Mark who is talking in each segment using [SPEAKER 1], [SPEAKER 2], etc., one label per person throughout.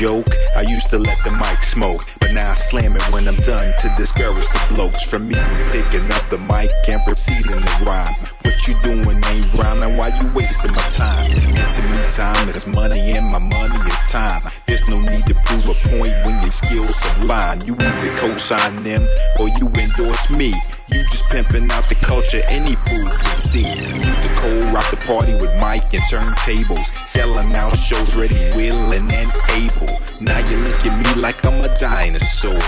[SPEAKER 1] I used to let the mic smoke, but now I slam it when I'm done to discourage the blokes from me picking up the mic and proceeding to rhyme. What you doing ain't rhyming, why you wasting my time? And to me, time is money and my money is time. There's no need to prove a point when your skills are sublime. You either co-sign them or you endorse me. You just pimping out the culture any fool can see. Used to cold rock the party with mic and turntables. Selling out shows ready, willing and able. Now you look at me like I'm a dinosaur.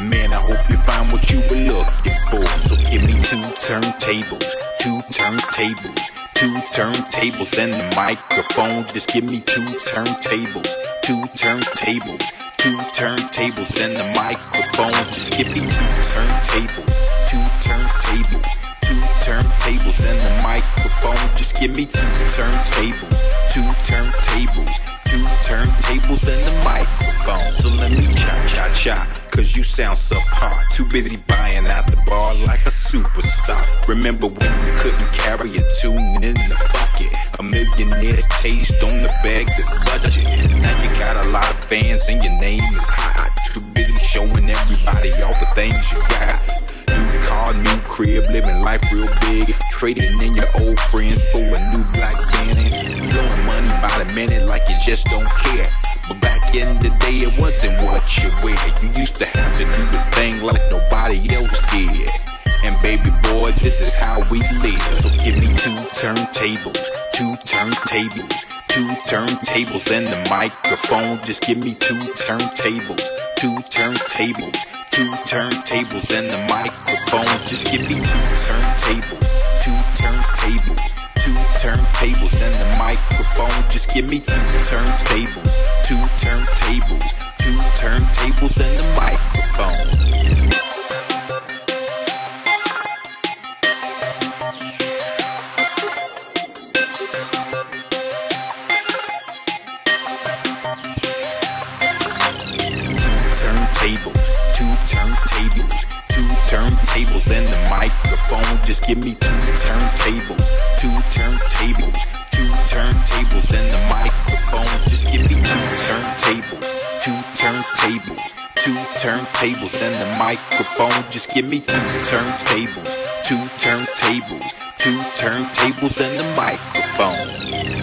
[SPEAKER 1] Man, I hope you find what you were looking for. So give me two turntables, two turntables, two turntables and the microphone. Just give me two turntables, two turntables, two turntables and the microphone. Just give me two turntables, two turntables, two turntables and the microphone. Just give me two turntables, two turntables, two turntables and the microphone. So let me cha cha cha. Cause you sound so hard, too busy buying out the bar like a superstar. Remember when you couldn't carry a tune in the bucket? A millionaire taste on the bag that's budget. Now you got a lot of fans and your name is hot. Too busy showing everybody all the things you got. New new crib, living life real big. Trading in your old friends for a new black Bentley. Blowing money by the minute like you just don't care. But back in the day, it wasn't what you wear. You used to have to do the thing like nobody else did. And baby boy, this is how we live. So give me two turntables, two turntables, two turntables and the microphone. Just give me two turntables, two turntables, two turntables and the microphone. Just give me two turntables, two turntables, two turntables and the microphone. Just give me two turntables, two turntables, two turntables and the microphone. turntables, two turntables, two turntables and the microphone. Just give me two turntables, two turntables, two turntables and the microphone. Just give me two turntables, two turntables, two turntables and the microphone. Just give me two turntables, two turntables, two turntables and the microphone.